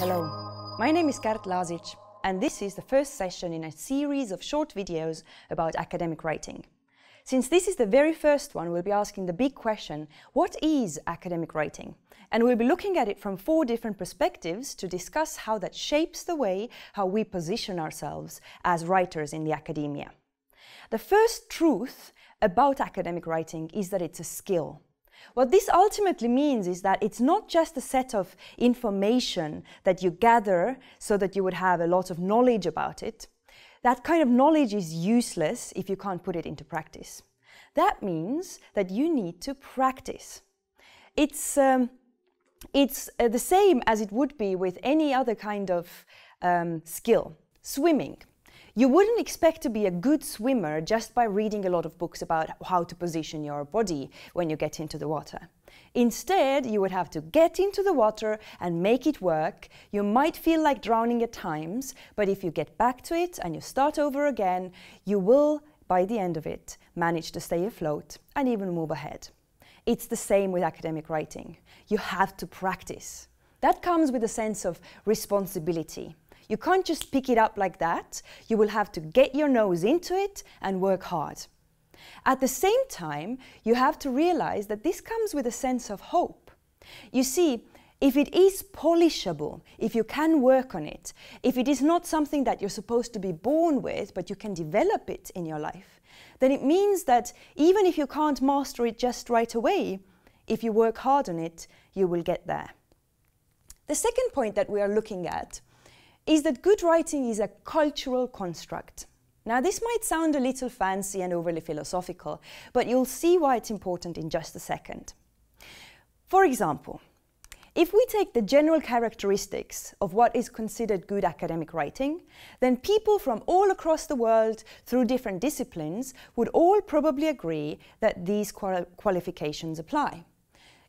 Hello, my name is Gert Lazic, and this is the first session in a series of short videos about academic writing. Since this is the very first one, we'll be asking the big question, what is academic writing? And we'll be looking at it from four different perspectives to discuss how that shapes the way how we position ourselves as writers in the academia. The first truth about academic writing is that it's a skill. What this ultimately means is that it's not just a set of information that you gather so that you would have a lot of knowledge about it. That kind of knowledge is useless if you can't put it into practice. That means that you need to practice. It's, um, it's uh, the same as it would be with any other kind of um, skill. Swimming. You wouldn't expect to be a good swimmer just by reading a lot of books about how to position your body when you get into the water. Instead, you would have to get into the water and make it work. You might feel like drowning at times, but if you get back to it and you start over again, you will, by the end of it, manage to stay afloat and even move ahead. It's the same with academic writing. You have to practice. That comes with a sense of responsibility. You can't just pick it up like that. You will have to get your nose into it and work hard. At the same time, you have to realize that this comes with a sense of hope. You see, if it is polishable, if you can work on it, if it is not something that you're supposed to be born with, but you can develop it in your life, then it means that even if you can't master it just right away, if you work hard on it, you will get there. The second point that we are looking at is that good writing is a cultural construct. Now, this might sound a little fancy and overly philosophical, but you'll see why it's important in just a second. For example, if we take the general characteristics of what is considered good academic writing, then people from all across the world through different disciplines would all probably agree that these qual qualifications apply.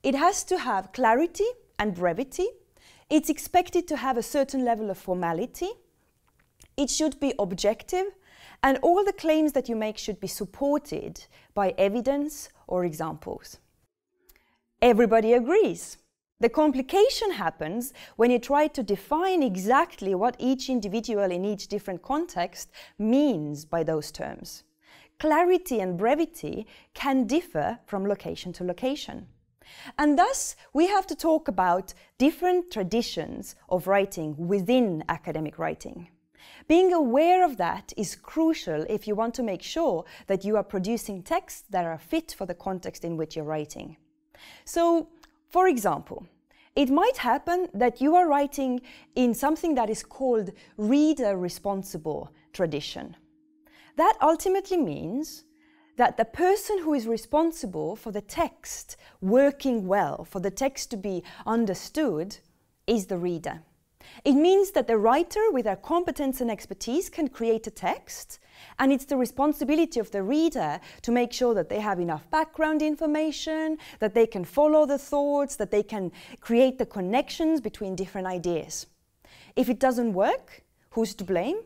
It has to have clarity and brevity, it's expected to have a certain level of formality. It should be objective, and all the claims that you make should be supported by evidence or examples. Everybody agrees. The complication happens when you try to define exactly what each individual in each different context means by those terms. Clarity and brevity can differ from location to location. And thus, we have to talk about different traditions of writing within academic writing. Being aware of that is crucial if you want to make sure that you are producing texts that are fit for the context in which you're writing. So, for example, it might happen that you are writing in something that is called reader responsible tradition. That ultimately means that the person who is responsible for the text working well, for the text to be understood, is the reader. It means that the writer, with their competence and expertise, can create a text, and it's the responsibility of the reader to make sure that they have enough background information, that they can follow the thoughts, that they can create the connections between different ideas. If it doesn't work, who's to blame?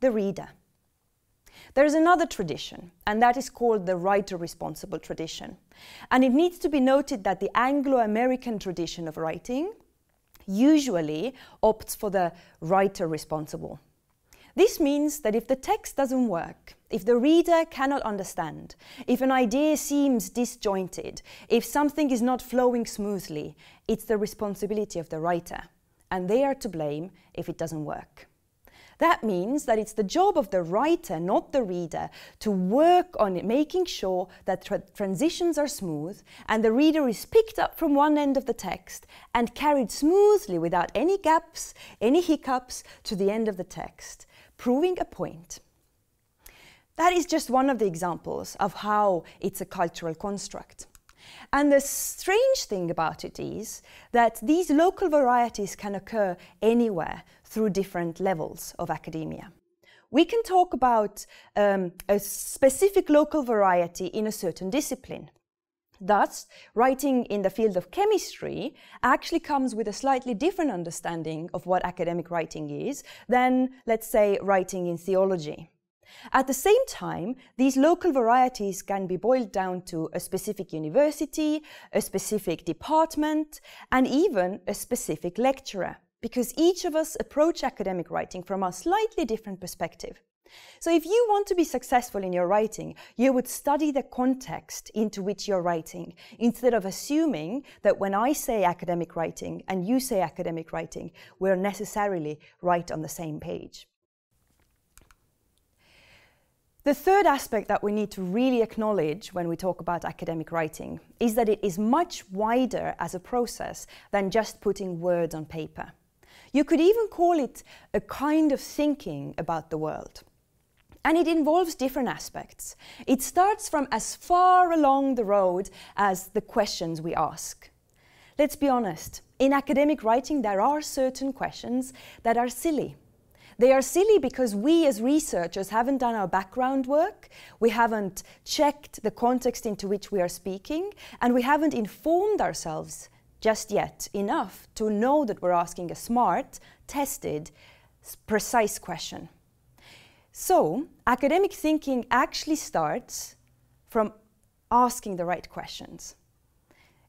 The reader. There is another tradition, and that is called the writer responsible tradition. And it needs to be noted that the Anglo American tradition of writing usually opts for the writer responsible. This means that if the text doesn't work, if the reader cannot understand, if an idea seems disjointed, if something is not flowing smoothly, it's the responsibility of the writer, and they are to blame if it doesn't work. That means that it's the job of the writer, not the reader, to work on it, making sure that tra transitions are smooth and the reader is picked up from one end of the text and carried smoothly without any gaps, any hiccups to the end of the text, proving a point. That is just one of the examples of how it's a cultural construct. And the strange thing about it is that these local varieties can occur anywhere through different levels of academia. We can talk about um, a specific local variety in a certain discipline. Thus, writing in the field of chemistry actually comes with a slightly different understanding of what academic writing is than, let's say, writing in theology. At the same time, these local varieties can be boiled down to a specific university, a specific department, and even a specific lecturer. Because each of us approach academic writing from a slightly different perspective. So if you want to be successful in your writing, you would study the context into which you're writing instead of assuming that when I say academic writing and you say academic writing, we're necessarily right on the same page. The third aspect that we need to really acknowledge when we talk about academic writing is that it is much wider as a process than just putting words on paper. You could even call it a kind of thinking about the world. And it involves different aspects. It starts from as far along the road as the questions we ask. Let's be honest, in academic writing, there are certain questions that are silly. They are silly because we as researchers haven't done our background work, we haven't checked the context into which we are speaking, and we haven't informed ourselves just yet enough to know that we're asking a smart, tested, precise question. So, academic thinking actually starts from asking the right questions.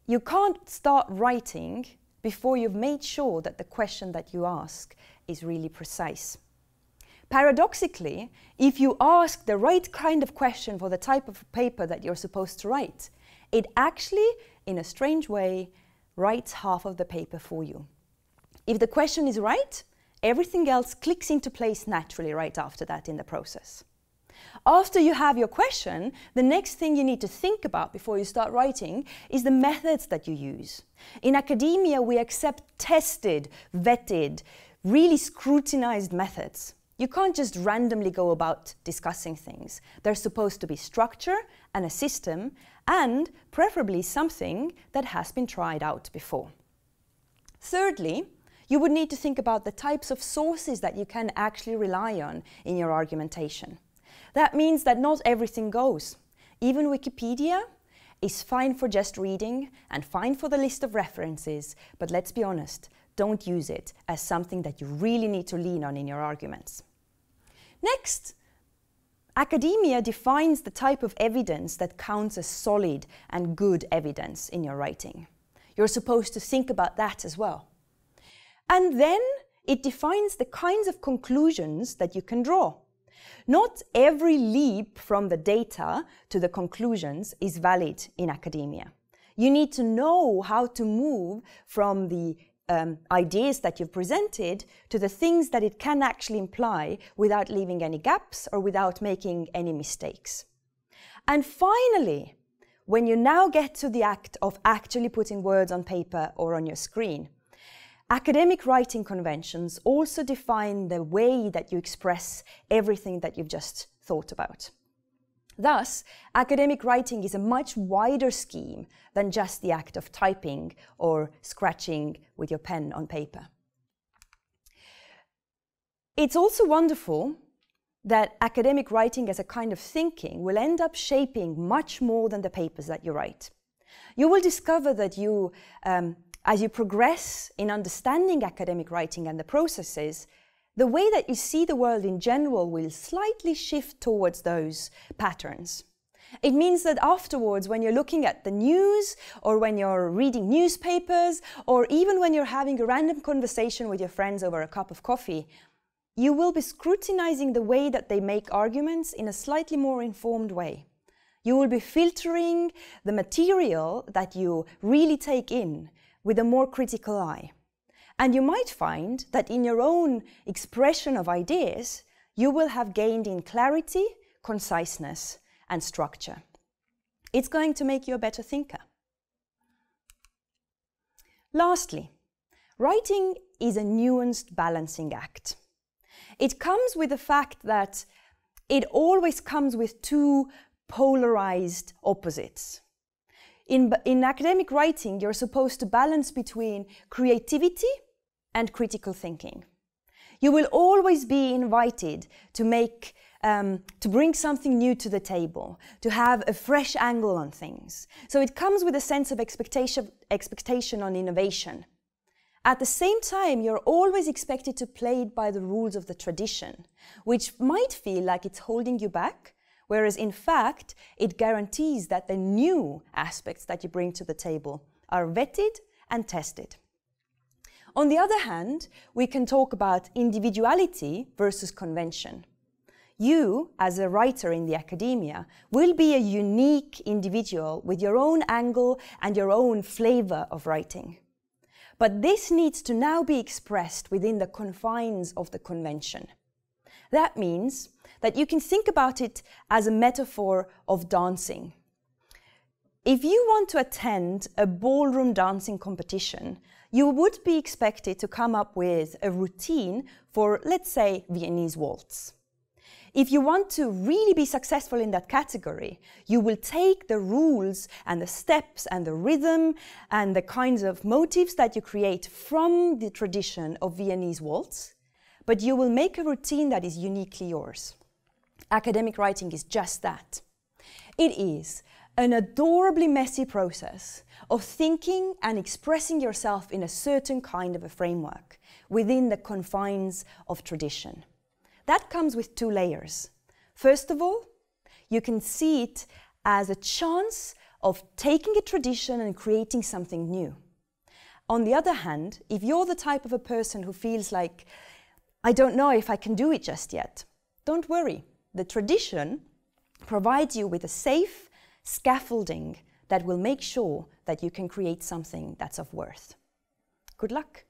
You can't start writing before you've made sure that the question that you ask is really precise. Paradoxically, if you ask the right kind of question for the type of paper that you're supposed to write, it actually, in a strange way, writes half of the paper for you. If the question is right, everything else clicks into place naturally right after that in the process. After you have your question, the next thing you need to think about before you start writing is the methods that you use. In academia, we accept tested, vetted, really scrutinized methods. You can't just randomly go about discussing things. There's supposed to be structure and a system, and preferably something that has been tried out before. Thirdly, you would need to think about the types of sources that you can actually rely on in your argumentation. That means that not everything goes. Even Wikipedia is fine for just reading and fine for the list of references, but let's be honest, don't use it as something that you really need to lean on in your arguments. Next, academia defines the type of evidence that counts as solid and good evidence in your writing. You're supposed to think about that as well. And then it defines the kinds of conclusions that you can draw. Not every leap from the data to the conclusions is valid in academia. You need to know how to move from the um, ideas that you've presented to the things that it can actually imply without leaving any gaps or without making any mistakes. And finally, when you now get to the act of actually putting words on paper or on your screen, Academic writing conventions also define the way that you express everything that you've just thought about. Thus, academic writing is a much wider scheme than just the act of typing or scratching with your pen on paper. It's also wonderful that academic writing as a kind of thinking will end up shaping much more than the papers that you write. You will discover that you um, as you progress in understanding academic writing and the processes, the way that you see the world in general will slightly shift towards those patterns. It means that afterwards, when you're looking at the news, or when you're reading newspapers, or even when you're having a random conversation with your friends over a cup of coffee, you will be scrutinizing the way that they make arguments in a slightly more informed way. You will be filtering the material that you really take in with a more critical eye. And you might find that in your own expression of ideas, you will have gained in clarity, conciseness, and structure. It's going to make you a better thinker. Lastly, writing is a nuanced balancing act. It comes with the fact that it always comes with two polarized opposites. In, in academic writing, you're supposed to balance between creativity and critical thinking. You will always be invited to make um, to bring something new to the table, to have a fresh angle on things. So it comes with a sense of expectation, expectation on innovation. At the same time, you're always expected to play it by the rules of the tradition, which might feel like it's holding you back, whereas in fact, it guarantees that the new aspects that you bring to the table are vetted and tested. On the other hand, we can talk about individuality versus convention. You, as a writer in the academia, will be a unique individual with your own angle and your own flavor of writing. But this needs to now be expressed within the confines of the convention. That means that you can think about it as a metaphor of dancing. If you want to attend a ballroom dancing competition, you would be expected to come up with a routine for, let's say, Viennese waltz. If you want to really be successful in that category, you will take the rules and the steps and the rhythm and the kinds of motifs that you create from the tradition of Viennese waltz, but you will make a routine that is uniquely yours. Academic writing is just that. It is an adorably messy process of thinking and expressing yourself in a certain kind of a framework within the confines of tradition. That comes with two layers. First of all, you can see it as a chance of taking a tradition and creating something new. On the other hand, if you're the type of a person who feels like, I don't know if I can do it just yet, don't worry. The tradition provides you with a safe scaffolding that will make sure that you can create something that's of worth. Good luck.